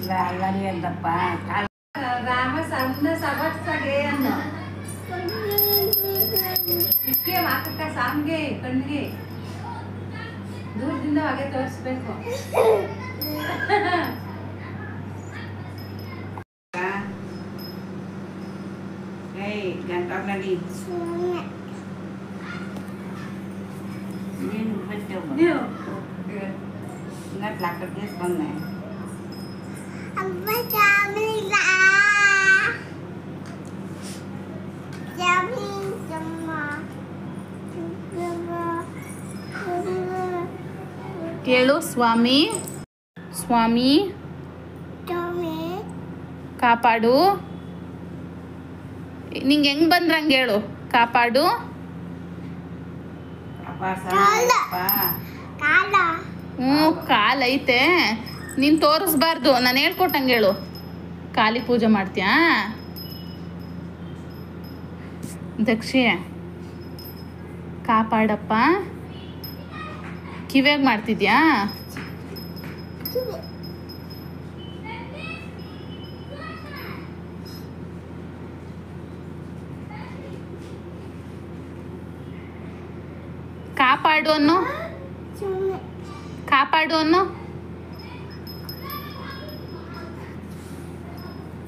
ಅಟ್ಲ ಅಲ್ಲರಿ ಅಂದಪ್ಪ ಕಾಲು ರಾಮ ಸಣ್ಣ ಸಬರ್ಸಾಗೆ ಅನ್ನ ಇಕ್ಕೆ ಹಾಕಕ್ಕ ಸಾಮ್ಗೆ ಕಣ್ಣಿಗೆ ದೂರದಿಂದ ಹಾಗೆ ತೋರಿಸ್ಬೇಕು ಏಯ್ ಗಂಟಲಲ್ಲಿ ನೀನು ಬಿಟ್ಟೆವು ನೀವು ಗಂಟ್ಲ ಹಾಕಕ್ಕೆ ಬಂದೆ ಕೇಳು ಸ್ವಾಮಿ. ಸ್ವಾಮಿ. ಕಾಪಾಡು. ನಿಂಗೆ ಹೆಂಗ್ ಬಂದ್ರಂಗೆ ಹೇಳು. ಕಾಪಾಡು. ಹ್ಞೂ ಕಾಲ್ ಐತೆ ನೀನು ತೋರಿಸ್ಬಾರ್ದು ನಾನು ಹೇಳ್ಕೊಟ್ಟಂಗೆ ಹೇಳು. ಕಾಲಿ ಪೂಜೆ ಮಾಡ್ತೀಯಾ? ದಕ್ಷಿ ಕಾಪಾಡಪ್ಪ. ಕಿವ್ಯಾಗ ಮಾಡ್ತಿದ್ಯಾ? ಕಾಪಾಡು ಅನ್ನು. ಕಾಪಾಡು ಅನ್ನೋ.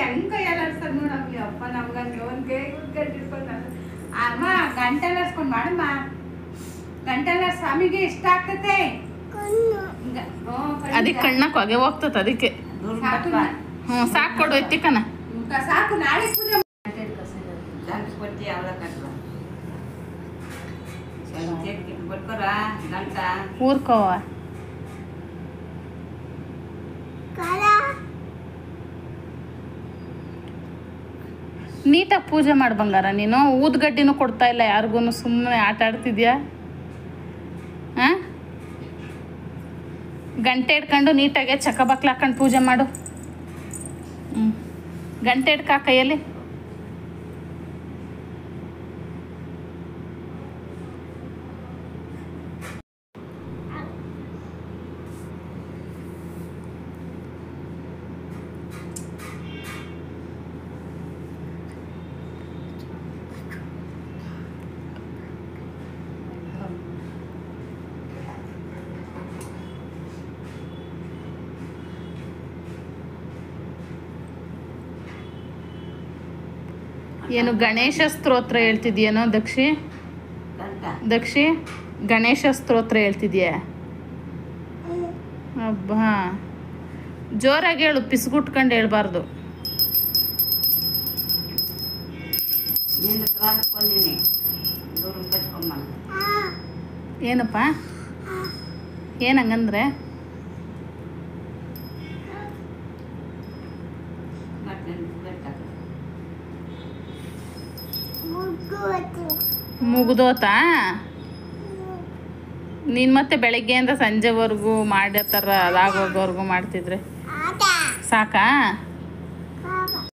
ಹೆಂಗ್ ಕೈಯಲ್ಲಿ ಆಡ್ಸ್ತಾರ ನೋಡಮ್ಗೆ ಅಪ್ಪ ನಮ್ಗಂಗೆ ಒಂದ್ ಕೈ ಗಂಟಿಟ್ಕೊಂಡು ಅಮ್ಮ ಗಂಟೆಲ್ಲ ಆಡ್ಸ್ಕೊಂಡ್ ಮಾಡಮ್ಮ ಗಂಟೆಲ್ಲ ಸ್ವಾಮಿಗೆ ಇಷ್ಟ ಆಗ್ತತೆ. ಅದಕ್ಕೆ ಕಣ್ಣಕ್ಕೆ ಹೊಗೆ ಹೋಗ್ತದ ಅದಕ್ಕೆ. ಹ್ಞೂ ಸಾಕು ಕೊಡು ಎತ್ತಿಕನ. ಸಾಕು ನಾಳೆ ಪೂಜೆ ಊರ್ಕೋವ ನೀಟಾಗಿ ಪೂಜೆ ಮಾಡಿ ಬಂಗಾರ ನೀನು? ಊದ್ಗಡ್ಡಿನೂ ಕೊಡ್ತಾ ಇಲ್ಲ ಯಾರಿಗೂ ಸುಮ್ಮನೆ ಆಟ ಆಡ್ತಿದ್ಯಾ? ಹಾಂ ಗಂಟೆ ಇಟ್ಕೊಂಡು ನೀಟಾಗೆ ಚಕ್ಕಬಕ್ಲಾಕೊಂಡು ಪೂಜೆ ಮಾಡು. ಹ್ಞೂ ಗಂಟೆ ಇಟ್ಕಾ ಕೈಯಲ್ಲಿ. ಏನು ಗಣೇಶ ಸ್ತೋತ್ರ ಹೇಳ್ತಿದ್ಯೇನೋ ದಕ್ಷಿ? ದಕ್ಷಿ ಗಣೇಶ ಸ್ತೋತ್ರ ಹೇಳ್ತಿದ್ಯಾ? ಅಬ್ಬ. ಜೋರಾಗಿ ಹೇಳು ಪಿಸ್ಗುಟ್ಕೊಂಡು ಹೇಳ್ಬಾರ್ದು. ಏನಪ್ಪ? ಏನು ಮುಗ್ದೋತಾ? ನೀನು ಮತ್ತೆ ಬೆಳಗ್ಗೆಯಿಂದ ಸಂಜೆವರೆಗೂ ಮಾಡಿರ್ತಾರ ಅದಾಗೋಗೋವರೆಗೂ ಮಾಡ್ತಿದ್ರೆ. ಸಾಕಾ?